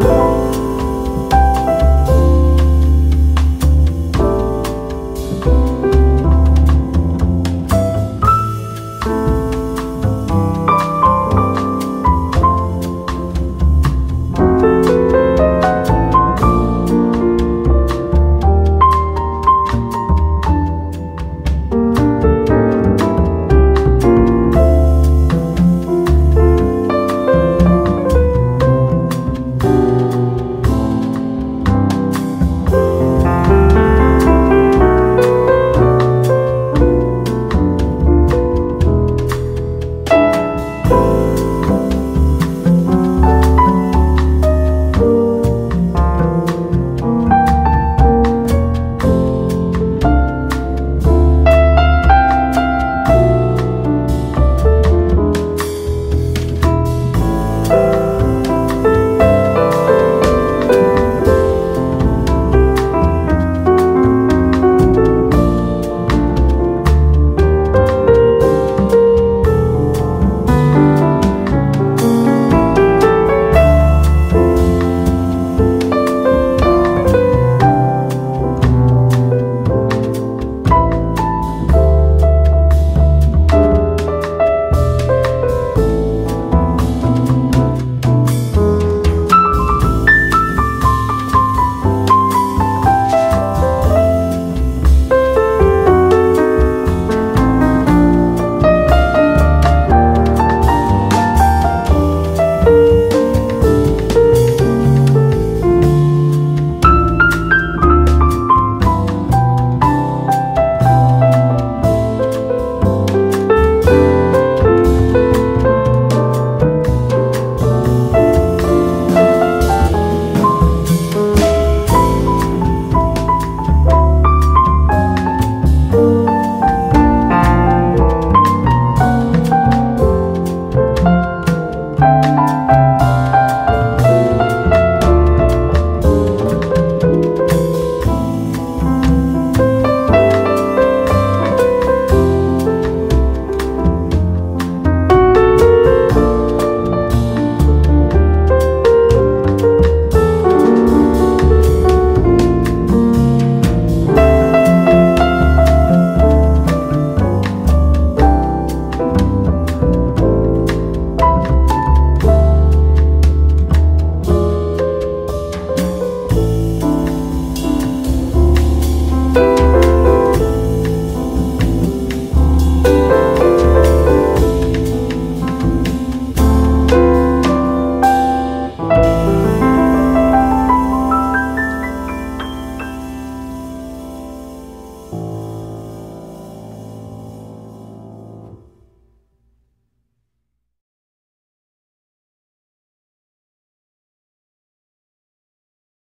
Bye.